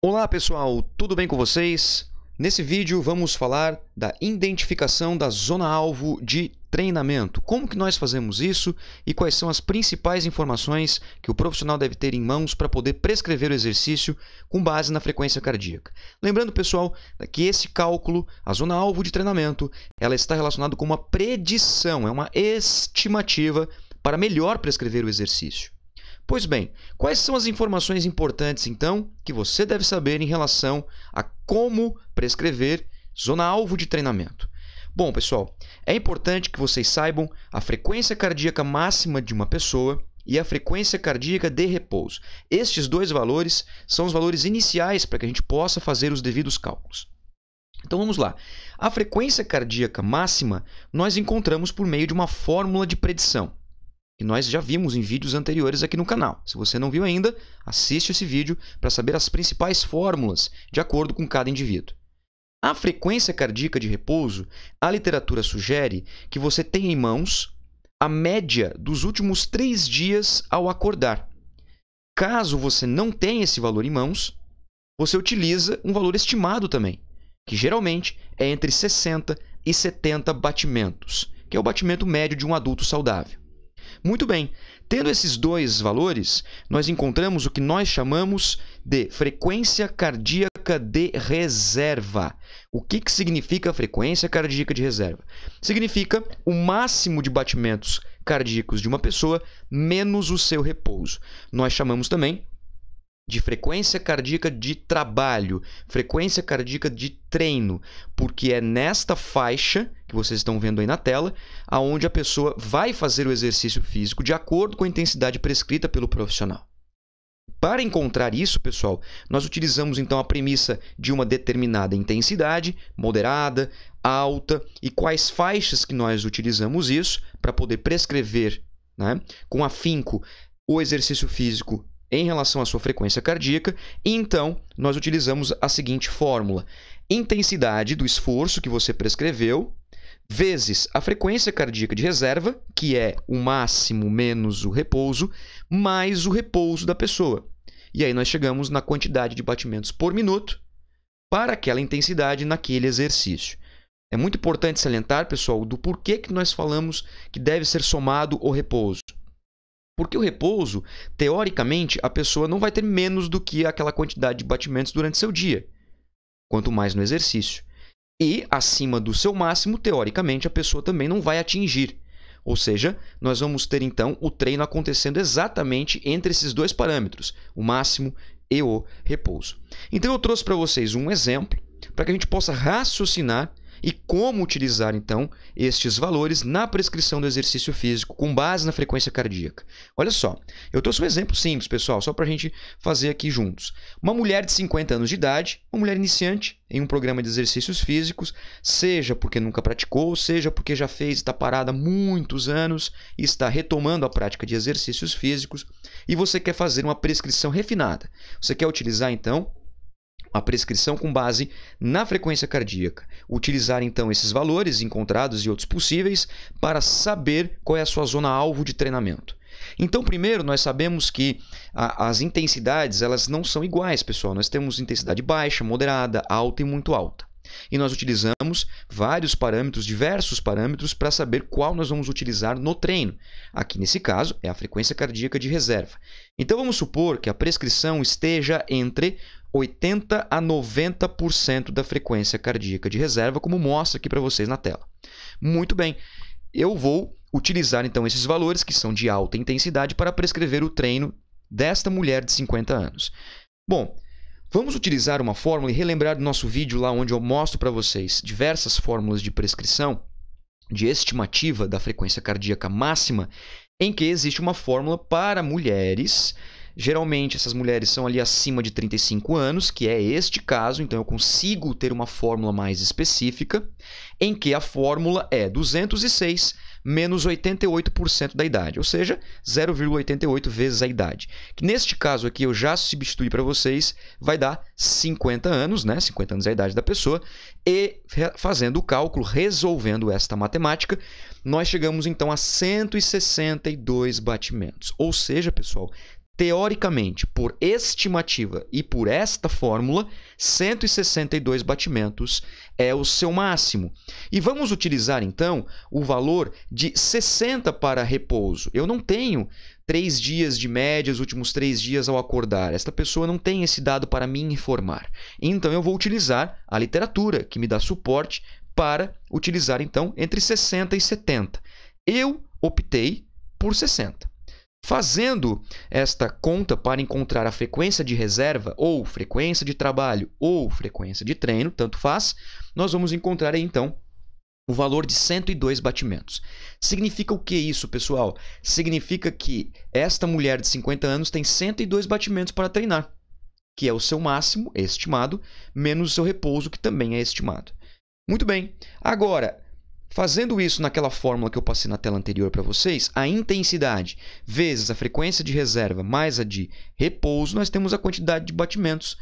Olá pessoal, tudo bem com vocês? Nesse vídeo vamos falar da identificação da zona-alvo de treinamento. Como que nós fazemos isso e quais são as principais informações que o profissional deve ter em mãos para poder prescrever o exercício com base na frequência cardíaca. Lembrando, pessoal, que esse cálculo, a zona-alvo de treinamento, ela está relacionada com uma predição, é uma estimativa para melhor prescrever o exercício. Pois bem, quais são as informações importantes então que você deve saber em relação a como prescrever zona-alvo de treinamento? Bom, pessoal, é importante que vocês saibam a frequência cardíaca máxima de uma pessoa e a frequência cardíaca de repouso. Estes dois valores são os valores iniciais para que a gente possa fazer os devidos cálculos. Então vamos lá. A frequência cardíaca máxima nós encontramos por meio de uma fórmula de predição que nós já vimos em vídeos anteriores aqui no canal. Se você não viu ainda, assiste esse vídeo para saber as principais fórmulas de acordo com cada indivíduo. A frequência cardíaca de repouso, a literatura sugere que você tenha em mãos a média dos últimos três dias ao acordar. Caso você não tenha esse valor em mãos, você utiliza um valor estimado também, que geralmente é entre 60 e 70 batimentos, que é o batimento médio de um adulto saudável. Muito bem, tendo esses dois valores, nós encontramos o que nós chamamos de frequência cardíaca de reserva. O que, que significa frequência cardíaca de reserva? Significa o máximo de batimentos cardíacos de uma pessoa menos o seu repouso. Nós chamamos também de frequência cardíaca de trabalho, frequência cardíaca de treino, porque é nesta faixa que vocês estão vendo aí na tela, aonde a pessoa vai fazer o exercício físico de acordo com a intensidade prescrita pelo profissional. Para encontrar isso, pessoal, nós utilizamos então a premissa de uma determinada intensidade, moderada, alta, e quais faixas que nós utilizamos isso para poder prescrever né, com afinco o exercício físico em relação à sua frequência cardíaca, e então nós utilizamos a seguinte fórmula: intensidade do esforço que você prescreveu vezes a frequência cardíaca de reserva, que é o máximo menos o repouso, mais o repouso da pessoa. E aí nós chegamos na quantidade de batimentos por minuto para aquela intensidade naquele exercício. É muito importante salientar, pessoal, do porquê que nós falamos que deve ser somado o repouso. Porque o repouso, teoricamente, a pessoa não vai ter menos do que aquela quantidade de batimentos durante seu dia, quanto mais no exercício. E acima do seu máximo, teoricamente, a pessoa também não vai atingir. Ou seja, nós vamos ter então o treino acontecendo exatamente entre esses dois parâmetros, o máximo e o repouso. Então eu trouxe para vocês um exemplo para que a gente possa raciocinar e como utilizar então estes valores na prescrição do exercício físico com base na frequência cardíaca. Olha só, eu trouxe um exemplo simples, pessoal, só para a gente fazer aqui juntos. Uma mulher de 50 anos de idade, uma mulher iniciante em um programa de exercícios físicos, seja porque nunca praticou, seja porque já fez, está parada há muitos anos e está retomando a prática de exercícios físicos, e você quer fazer uma prescrição refinada. Você quer utilizar então a prescrição com base na frequência cardíaca. Utilizar então esses valores encontrados e outros possíveis para saber qual é a sua zona alvo de treinamento. Então, primeiro, nós sabemos que a, as intensidades elas não são iguais, pessoal. Nós temos intensidade baixa, moderada, alta e muito alta. E nós utilizamos vários parâmetros, diversos parâmetros, para saber qual nós vamos utilizar no treino. Aqui, nesse caso, é a frequência cardíaca de reserva. Então, vamos supor que a prescrição esteja entre 80 a 90% da frequência cardíaca de reserva, como mostra aqui para vocês na tela. Muito bem, eu vou utilizar então esses valores, que são de alta intensidade, para prescrever o treino desta mulher de 50 anos. Bom, vamos utilizar uma fórmula e relembrar do nosso vídeo lá onde eu mostro para vocês diversas fórmulas de prescrição, de estimativa da frequência cardíaca máxima, em que existe uma fórmula para mulheres Geralmente essas mulheres são ali acima de 35 anos, que é este caso, então eu consigo ter uma fórmula mais específica, em que a fórmula é 206 menos 88% da idade, ou seja, 0,88 vezes a idade. Que neste caso aqui eu já substituí para vocês, vai dar 50 anos, né? 50 anos é a idade da pessoa, e fazendo o cálculo, resolvendo esta matemática, nós chegamos então a 162 batimentos. Ou seja, pessoal, teoricamente, por estimativa e por esta fórmula, 162 batimentos é o seu máximo. E vamos utilizar então o valor de 60 para repouso. Eu não tenho três dias de média, os últimos três dias ao acordar. Esta pessoa não tem esse dado para me informar. Então eu vou utilizar a literatura, que me dá suporte para utilizar então entre 60 e 70. Eu optei por 60. Fazendo esta conta para encontrar a frequência de reserva, ou frequência de trabalho, ou frequência de treino, tanto faz, nós vamos encontrar aí, então o valor de 102 batimentos. Significa o que isso, pessoal? Significa que esta mulher de 50 anos tem 102 batimentos para treinar, que é o seu máximo estimado, menos o seu repouso, que também é estimado. Muito bem. Agora, Fazendo isso naquela fórmula que eu passei na tela anterior para vocês, a intensidade vezes a frequência de reserva mais a de repouso, nós temos a quantidade de batimentos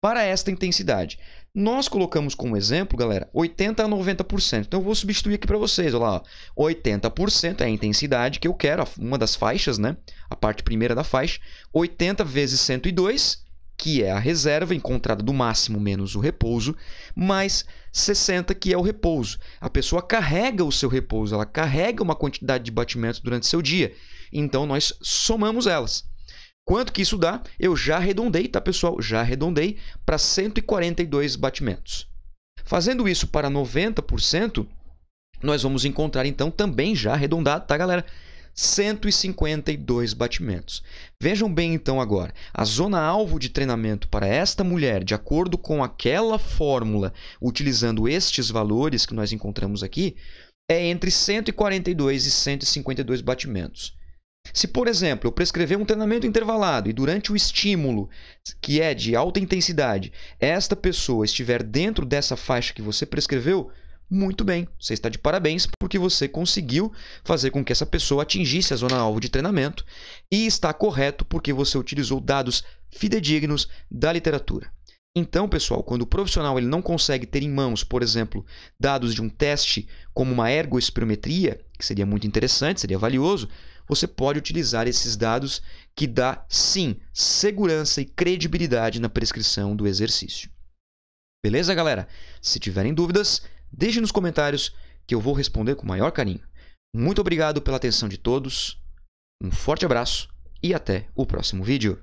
para esta intensidade. Nós colocamos como exemplo, galera, 80 a 90%. Então eu vou substituir aqui para vocês, olha lá, ó. 80% é a intensidade que eu quero, uma das faixas, né? A parte primeira da faixa, 80 vezes 102 que é a reserva encontrada do máximo menos o repouso, mais 60, que é o repouso. A pessoa carrega o seu repouso, ela carrega uma quantidade de batimentos durante seu dia. Então nós somamos elas. Quanto que isso dá? Eu já arredondei, tá, pessoal? Já arredondei para 142 batimentos. Fazendo isso para 90%, nós vamos encontrar então também já arredondado, tá, galera? 152 batimentos. Vejam bem então agora, a zona alvo de treinamento para esta mulher, de acordo com aquela fórmula, utilizando estes valores que nós encontramos aqui, é entre 142 e 152 batimentos. Se, por exemplo, eu prescrever um treinamento intervalado e durante o estímulo, que é de alta intensidade, esta pessoa estiver dentro dessa faixa que você prescreveu, muito bem, você está de parabéns porque você conseguiu fazer com que essa pessoa atingisse a zona alvo de treinamento e está correto porque você utilizou dados fidedignos da literatura. Então, pessoal, quando o profissional ele não consegue ter em mãos, por exemplo, dados de um teste como uma ergoespirometria, que seria muito interessante, seria valioso, você pode utilizar esses dados que dá sim segurança e credibilidade na prescrição do exercício. Beleza, galera? Se tiverem dúvidas, Deixe nos comentários que eu vou responder com o maior carinho. Muito obrigado pela atenção de todos, um forte abraço e até o próximo vídeo.